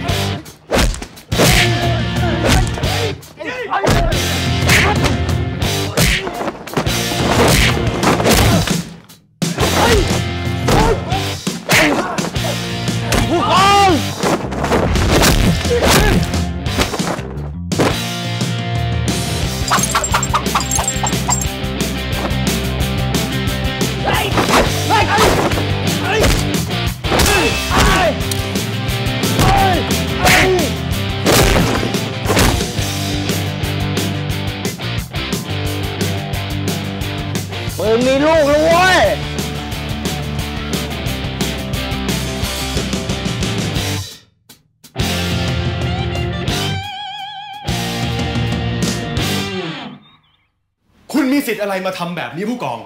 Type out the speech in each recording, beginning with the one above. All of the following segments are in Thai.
ผู้ มีลูกแล้วเว้ยคุณมีสิทธิ์อะไรมาทำแบบนี้ผู้กอง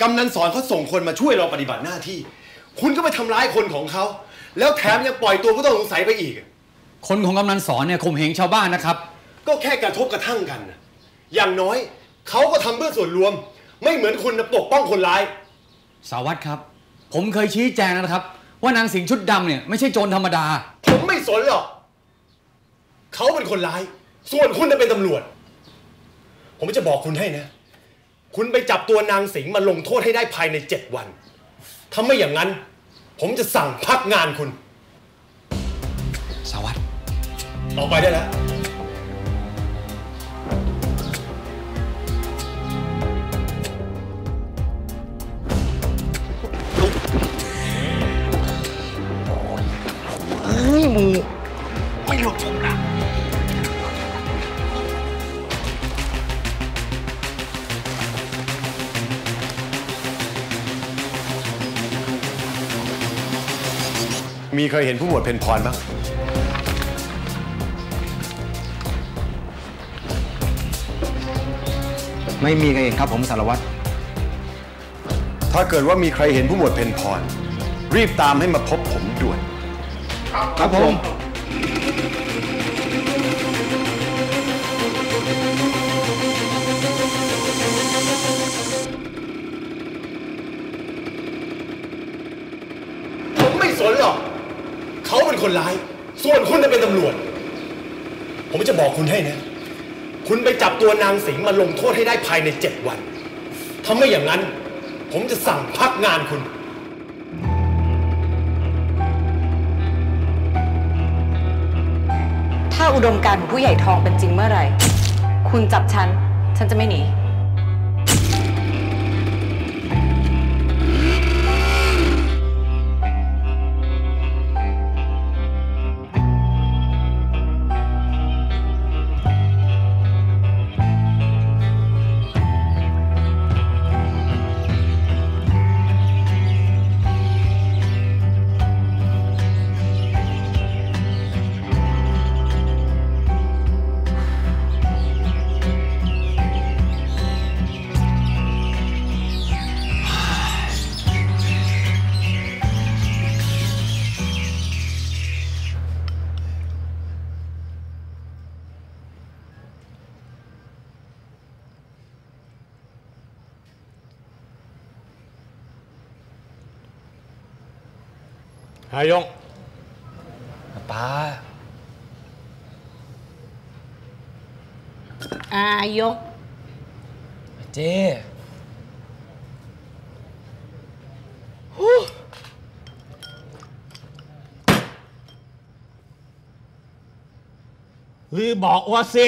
กำนันสอนเขาส่งคนมาช่วยเราปฏิบัติหน้าที่ คุณก็ไปทำร้ายคนของเขา แล้วแถมยังปล่อยตัวผู้ต้องสงสัยไปอีก คนของกำนันสอนเนี่ยข่มเหงชาวบ้านนะครับ ก็แค่กระทบกระทั่งกันน่ะอย่างน้อยเขาก็ทำเพื่อส่วนรวม ไม่เหมือนคุณนะปกป้องคนร้าย สารวัตรครับ ผมเคยชี้แจงแล้วนะครับ ว่านางสิงห์ชุดดำเนี่ยไม่ใช่โจรธรรมดา ผมไม่สนหรอกเขาเป็นคนร้าย ส่วนคุณน่ะเป็นตำรวจ ผมจะบอกคุณให้นะ คุณไปจับตัวนางสิงห์มาลงโทษให้ได้ภายในเจ็ดวัน ถ้าไม่อย่างนั้น ผมจะสั่งพักงานคุณ สารวัตรออกไปได้แล้ว มีเคยเห็นผู้หมวดเพนพรบ้าง ไม่มีใครเห็นครับผมสารวัตร ถ้าเกิดว่ามีใครเห็นผู้หมวดเพนพร รีบตามให้มาพบผมด่วน ครับผม คนร้าย ส่วนคุณน่ะเป็นตำรวจ ผมจะบอกคุณให้นะ คุณไปจับตัวนางสิงห์มาลงโทษให้ได้ภายในเจ็ดวัน ถ้าไม่อย่างนั้น ผมจะสั่งพักงานคุณถ้าอุดมการณ์ของผู้ใหญ่ทองเป็นจริงเมื่อไหร่ คุณจับฉัน ฉันจะไม่หนี หายงป้าอายกเจ๊ลือบอกว่าสิ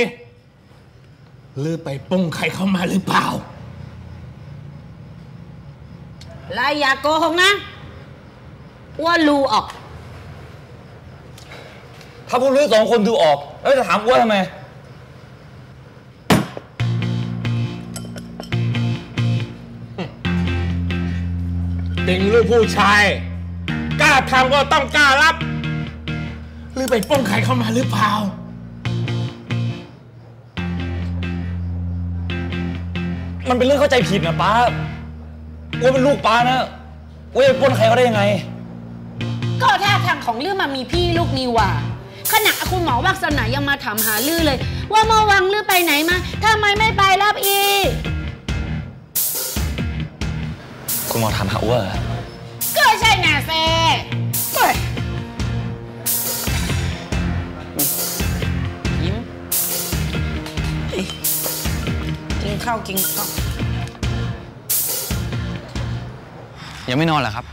ลือไปปรุงใครเข้ามาหรือเปล่าลายอย่าโกหกนะ ว่ารูออก ถ้าพวกลือสองคนดูออกแล้วจะถามอ้วนทำไมติงลูกผู้ชาย กล้าทำก็ต้องกล้ารับ หรือไปปล้นใครเข้ามาหรือเปล่า มันเป็นเรื่องเข้าใจผิดนะป้าอ้วนเป็นลูกป้านะอ้วนจะปล้นใครเขาได้ยังไง ก็ท่าทางของลือมามีพี่ลูกนี่ว่าขณะคุณหมอวักษณะยังมาถามหาลือเลย ว่าเมื่อวังลือไปไหนมาทำไมไม่ไปรับอี คุณหมอถามหาว่หก็ใช่น่ะเซ่ยิ้มกินข้าวกินข้าวยังไม่นอนเหรอครับ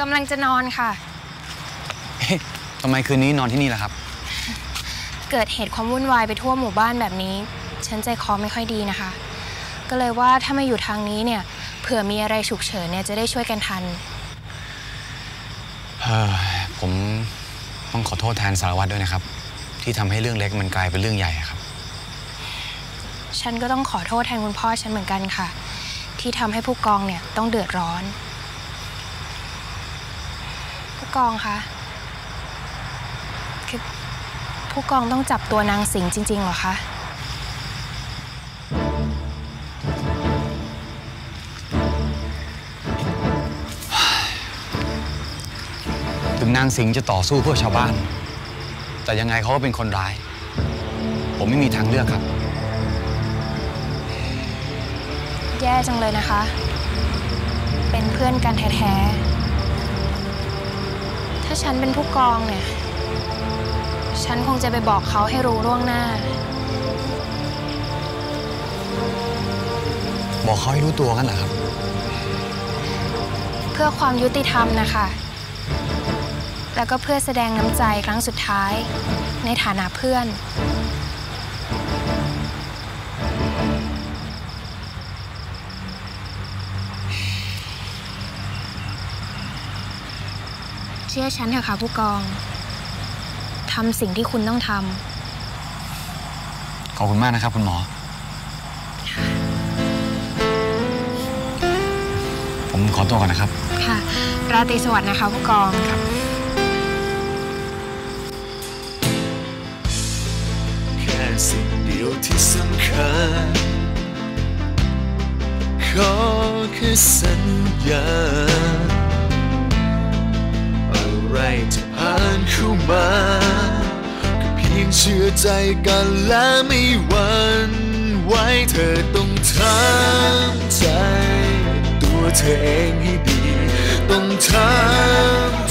กำลังจะนอนค่ะ ทำไมคืนนี้นอนที่นี่ล่ะครับ เกิดเหตุความวุ่นวายไปทั่วหมู่บ้านแบบนี้ ฉันใจคอไม่ค่อยดีนะคะ ก็เลยว่าถ้ามาอยู่ทางนี้เนี่ยเผื่อมีอะไรฉุกเฉินเนี่ยจะได้ช่วยกันทันเอ่อผมต้องขอโทษแทนสารวัตรด้วยนะครับ ที่ทำให้เรื่องเล็กมันกลายเป็นเรื่องใหญ่อะครับ ฉันก็ต้องขอโทษแทนคุณพ่อฉันเหมือนกันค่ะ ที่ทำให้ผู้กองเนี่ยต้องเดือดร้อน ผู้กองคะคือ ผู้กองต้องจับตัวนางสิงห์จริงๆเหรอคะถึงนางสิงห์จะต่อสู้เพื่อชาวบ้าน แต่ยังไงเขาก็เป็นคนร้าย ผมไม่มีทางเลือกครับ แย่จังเลยนะคะ เป็นเพื่อนกันแท้ๆ ถ้าฉันเป็นผู้กองเนี่ย ฉันคงจะไปบอกเขาให้รู้ล่วงหน้า บอกเขาให้รู้ตัวกันเหรอครับ เพื่อความยุติธรรมนะคะ แล้วก็เพื่อแสดงน้ำใจครั้งสุดท้าย ในฐานะเพื่อน เชื่อฉันเถอะค่ะผู้กองทำสิ่งที่คุณต้องทขอบคุณมากนะครับ คุณหมอ ผมขอตัวก่อนนะครับำค่ะ ราตรีสวัสดิ์นะคะผู้กองแค่สิ่งเดียวที่สำคัญขอแค่สัญญาอะไรจะผ่านเข้ามาก็เพี ยงเชื่อใจกันและไม่หวั่นไหวเธอต้องทำใจ ตัวเธอเองให้ดี ต้องทำ